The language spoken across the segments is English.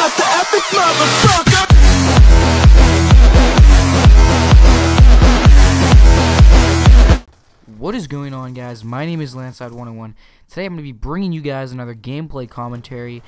got the epic motherfucker. What is going on, guys? My name is Lanside101. Today I'm going to be bringing you guys another gameplay commentary.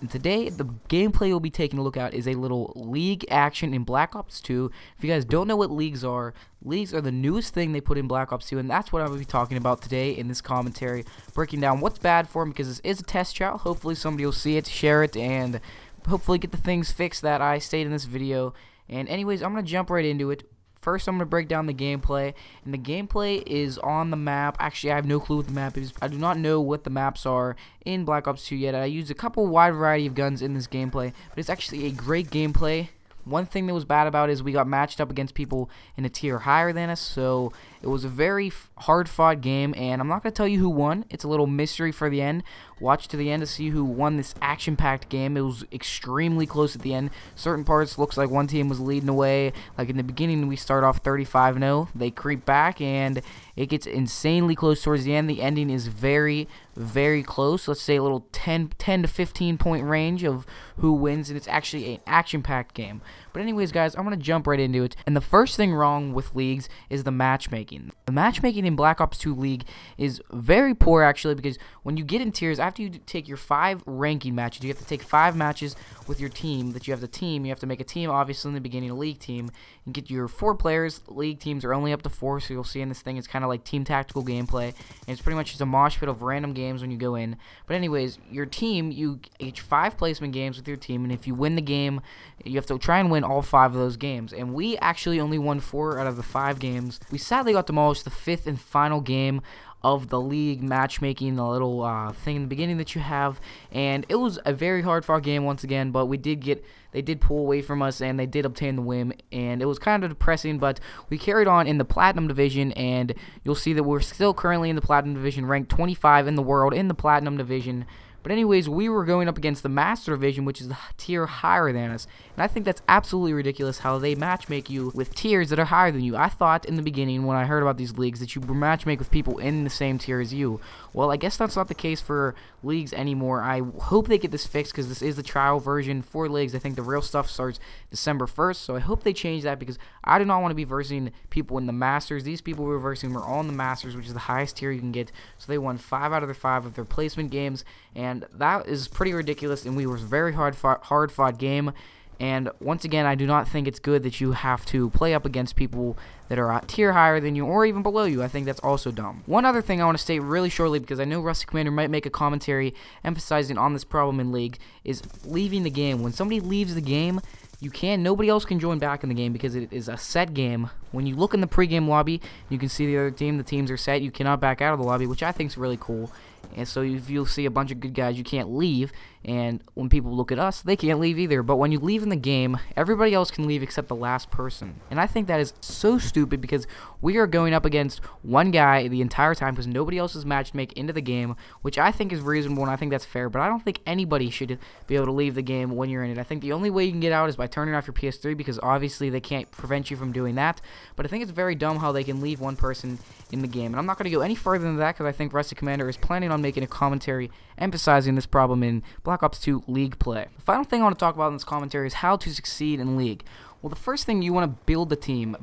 And today, the gameplay we'll be taking a look at is a little league action in Black Ops 2. If you guys don't know what leagues are, leagues are the newest thing they put in Black Ops 2, and that's what I'm going to be talking about today in this commentary. Breaking down what's bad for them, because this is a test trial. Hopefully somebody will see it, share it, and hopefully get the things fixed that I stated in this video. And anyways, I'm going to jump right into it. First, I'm going to break down the gameplay, and the gameplay is on the map. Actually, I have no clue what the map is. I do not know what the maps are in Black Ops 2 yet. I used a couple wide variety of guns in this gameplay, but it's actually a great gameplay. One thing that was bad about is we got matched up against people in a tier higher than us, so it was a very hard-fought game, and I'm not going to tell you who won. It's a little mystery for the end. Watch to the end to see who won this action-packed game. It was extremely close at the end. Certain parts looks like one team was leading away. Like in the beginning, we start off 35-0. They creep back, and it gets insanely close towards the end. The ending is very, very close. Let's say a little 10, 10 to 15 point range of who wins, and it's actually an action-packed game. But anyways, guys, I'm going to jump right into it. And the first thing wrong with leagues is the matchmaking. The matchmaking in Black Ops 2 League is very poor, actually, because when you get in tiers, after you take your five ranking matches, you have to take five matches with your team that you have the team. You have to make a team, obviously, in the beginning, a league team, and get your four players. League teams are only up to four, so you'll see in this thing, it's kind of like team tactical gameplay, and it's pretty much just a mosh pit of random games when you go in. But anyways, your team, you each five placement games with your team, and if you win the game, you have to try and win all five of those games. And we actually only won four out of the five games. We sadly got demolished the fifth and final game of the league matchmaking, the little uh, thing in the beginning that you have, and it was a very hard fought game once again. But we did get, they did pull away from us, and they did obtain the win, and it was kind of depressing. But we carried on in the platinum division, and you'll see that we're still currently in the platinum division, ranked 25 in the world in the platinum division. But anyways, we were going up against the Master Division, which is the tier higher than us. And I think that's absolutely ridiculous how they matchmake you with tiers that are higher than you. I thought in the beginning when I heard about these leagues that you matchmake with people in the same tier as you. Well, I guess that's not the case for leagues anymore. I hope they get this fixed because this is the trial version for leagues. I think the real stuff starts December 1st, so I hope they change that because I do not want to be versing people in the Masters. These people we're versing were all in the Masters, which is the highest tier you can get. So they won 5 out of their 5 of their placement games, and that is pretty ridiculous, and we were a very hard fought, hard fought game. And once again, I do not think it's good that you have to play up against people that are a tier higher than you or even below you. I think that's also dumb. One other thing I want to state really shortly because I know Rusty Commander might make a commentary emphasizing on this problem in League is leaving the game. When somebody leaves the game, you can nobody else can join back in the game because it is a set game. When you look in the pregame lobby, you can see the other team, the teams are set. You cannot back out of the lobby, which I think is really cool. And so if you'll see a bunch of good guys, you can't leave. And when people look at us, they can't leave either. But when you leave in the game, everybody else can leave except the last person. And I think that is so stupid because we are going up against one guy the entire time because nobody else is matched make into the game, which I think is reasonable and I think that's fair. But I don't think anybody should be able to leave the game when you're in it. I think the only way you can get out is by turning off your PS3 because obviously they can't prevent you from doing that. But I think it's very dumb how they can leave one person in the game. And I'm not going to go any further than that because I think Rusty Commander is planning on making a commentary emphasizing this problem in Black Ops 2 League play. The final thing I want to talk about in this commentary is how to succeed in League. Well, the first thing you want to build the team.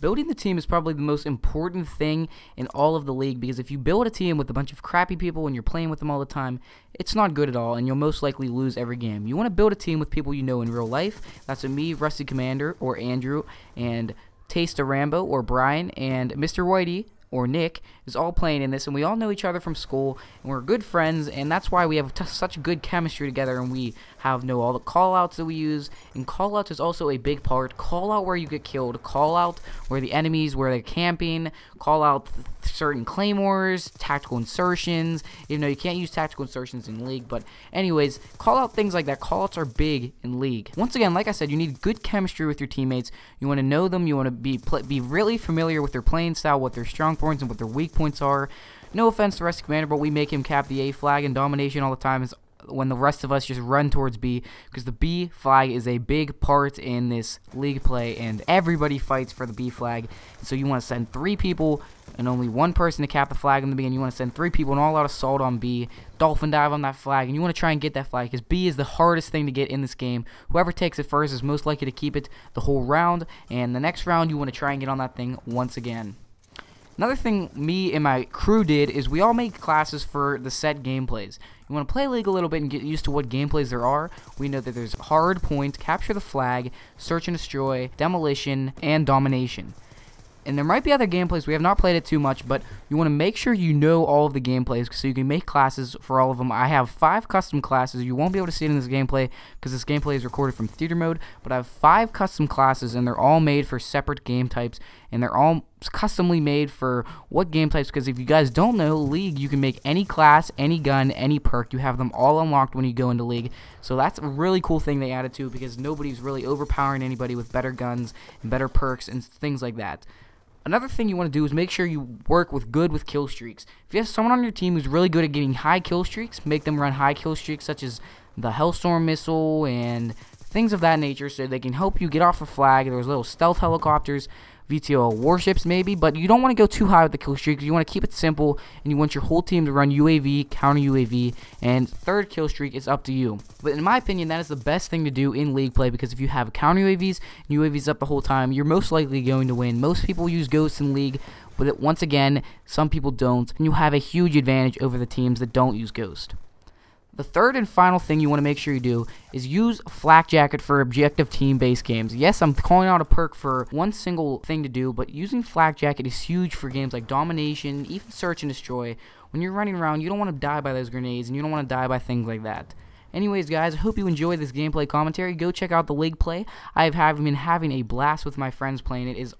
Building the team is probably the most important thing in all of the league because if you build a team with a bunch of crappy people and you're playing with them all the time, it's not good at all and you'll most likely lose every game. You want to build a team with people you know in real life. That's a me, Rusty Commander, or Andrew, and Taste a Rambo, or Brian, and Mr. Whitey, or Nick is all playing in this, and we all know each other from school, and we're good friends, and that's why we have such good chemistry together, and we have know all the callouts that we use, and callouts is also a big part. Call out where you get killed, call out where the enemies, where they're camping, call out certain claymores, tactical insertions, even though you can't use tactical insertions in League, but anyways, call out things like that. Callouts are big in League. Once again, like I said, you need good chemistry with your teammates. You want to know them, you want to be be really familiar with their playing style, what their strong points and what their weak points are. No offense to Rusty Commander, but we make him cap the A flag and domination all the time. When the rest of us just run towards B because the B flag is a big part in this league play and everybody fights for the B flag. So you want to send three people and only one person to cap the flag in the beginning. You want to send three people and all out assault on B, dolphin dive on that flag, and you want to try and get that flag because B is the hardest thing to get in this game. Whoever takes it first is most likely to keep it the whole round, and the next round you want to try and get on that thing once again. Another thing me and my crew did is we all made classes for the set gameplays. You want to play League a little bit and get used to what gameplays there are. We know that there's hard point, capture the flag, search and destroy, demolition, and domination and there might be other gameplays. We have not played it too much, but you want to make sure you know all of the gameplays so you can make classes for all of them. I have five custom classes. You won't be able to see it in this gameplay because this gameplay is recorded from theater mode, but I have five custom classes, and they're all made for separate game types, and they're all customly made for what game types because if you guys don't know league you can make any class any gun any perk you have them all unlocked when you go into league so that's a really cool thing they added to because nobody's really overpowering anybody with better guns and better perks and things like that Another thing you want to do is make sure you work with good with kill streaks. If you have someone on your team who's really good at getting high kill streaks, make them run high kill streaks such as the Hellstorm missile and things of that nature so they can help you get off the flag. There's little stealth helicopters VTOL warships maybe, but you don't want to go too high with the kill streak. You want to keep it simple, and you want your whole team to run UAV, counter UAV, and third kill streak is up to you. But in my opinion, that is the best thing to do in league play because if you have counter UAVs and UAVs up the whole time, you're most likely going to win. Most people use ghosts in league, but once again, some people don't, and you have a huge advantage over the teams that don't use ghost. The third and final thing you want to make sure you do is use Flak Jacket for objective team-based games. Yes, I'm calling out a perk for one single thing to do, but using Flak Jacket is huge for games like Domination, even Search and Destroy. When you're running around, you don't want to die by those grenades, and you don't want to die by things like that. Anyways, guys, I hope you enjoyed this gameplay commentary. Go check out the league play. I've been having a blast with my friends playing it. It is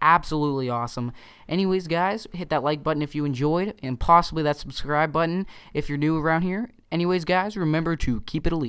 absolutely awesome. Anyways, guys, hit that like button if you enjoyed, and possibly that subscribe button if you're new around here. Anyways, guys, remember to keep it elite.